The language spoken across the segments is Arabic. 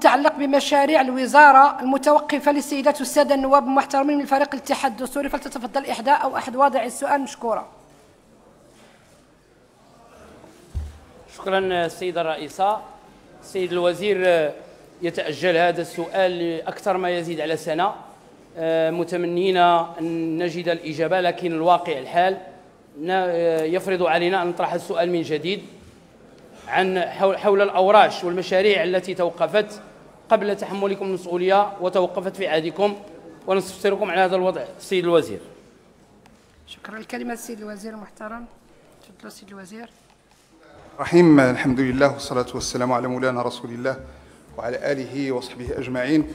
يتعلق بمشاريع الوزارة المتوقفة للسيدات والسادة النواب المحترمين من فريق الاتحاد الدستوري. فلتتفضل إحدى أو أحد واضع السؤال مشكورة شكرا السيدة الرئيسة. السيد الوزير يتأجل هذا السؤال لأكثر ما يزيد على سنة. متمنين أن نجد الإجابة لكن الواقع الحال يفرض علينا أن نطرح السؤال من جديد. عن حول الأوراش والمشاريع التي توقفت قبل تحملكم المسؤولية وتوقفت في عهدكم ونستفسركم على هذا الوضع. السيد الوزير. شكرا. الكلمة السيد الوزير المحترم تفضل السيد الوزير. رحيم الحمد لله والصلاة والسلام على مولانا رسول الله وعلى آله وصحبه أجمعين.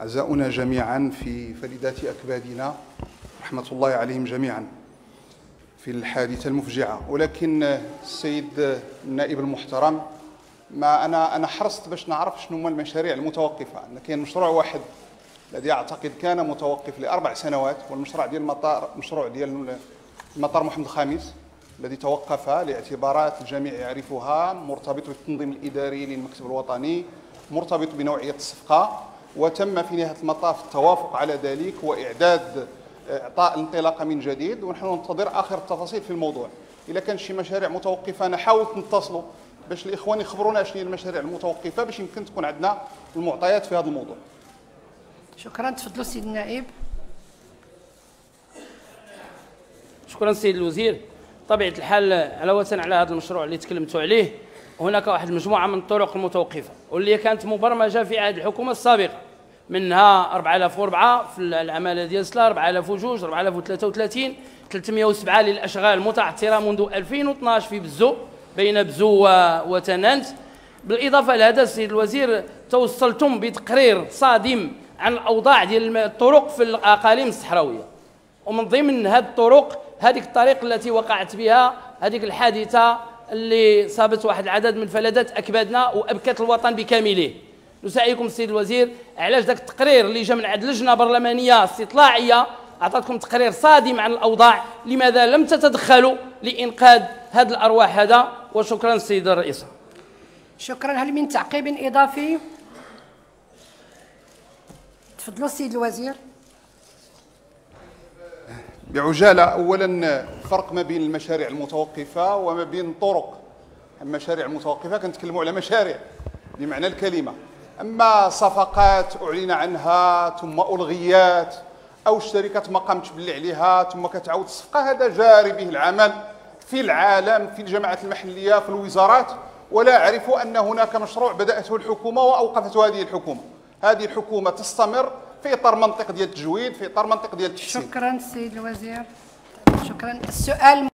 أعزاؤنا جميعا في فلذات أكبادنا رحمة الله عليهم جميعا. في الحادثة المفجعة. ولكن السيد النائب المحترم ما أنا أنا حرصت باش نعرف شنو هما المشاريع المتوقفة. أن كاين مشروع واحد الذي أعتقد كان متوقف لأربع سنوات والمشروع ديال المطار مشروع ديال المطار محمد الخامس الذي توقف لاعتبارات الجميع يعرفها مرتبط بالتنظيم الإداري للمكتب الوطني مرتبط بنوعية الصفقة وتم في نهاية المطاف التوافق على ذلك وإعداد إعطاء الانطلاقه من جديد ونحن ننتظر آخر التفاصيل في الموضوع. إذا كان شي مشاريع متوقفة أنا حاولت نتصلوا باش الإخوان يخبرونا شنو هي المشاريع المتوقفة باش يمكن تكون عندنا المعطيات في هذا الموضوع. شكرا. تفضلوا سيد النائب. شكرا سيد الوزير. طبيعة الحال علاوة على هذا المشروع اللي تكلمتوا عليه هناك واحد المجموعه من الطرق المتوقفة واللي كانت مبرمجة في عهد الحكومة السابقة. منها 4004 في العمالة ديال سلا 4002 4033 307 للأشغال المتعثرة منذ 2012 في بزو بين بزو وتنانت. بالإضافة لهذا السيد الوزير توصلتم بتقرير صادم عن الأوضاع ديال الطرق في الأقاليم الصحراوية. ومن ضمن هذه الطرق هذيك الطريق التي وقعت بها هذيك الحادثة اللي صابت واحد العدد من فلذات أكبادنا وأبكت الوطن بكامله. نساعدكم السيد الوزير. علاش ذاك التقرير اللي جا من عند لجنة برلمانية استطلاعية؟ اعطتكم تقرير صادم عن الأوضاع. لماذا لم تتدخلوا لإنقاذ هذه الأرواح هذا؟ وشكرا السيده الرئيسه شكرا. هل من تعقيب إضافي؟ تفضلوا السيد الوزير. بعجالة اولا فرق ما بين المشاريع المتوقفة وما بين الطرق المشاريع المتوقفة. كنتكلموا على مشاريع بمعنى الكلمة. أما صفقات أعلن عنها ثم ألغيات أو الشركات ما قامتش باللي عليها ثم كتعاود الصفقه هذا جاري به العمل في العالم في الجماعات المحلية في الوزارات ولا أعرف أن هناك مشروع بدأته الحكومة وأوقفته هذه الحكومة. هذه الحكومة تستمر في إطار منطق ديال التجويد في إطار منطق ديال التحسين. شكرا سيد الوزير. شكرا. السؤال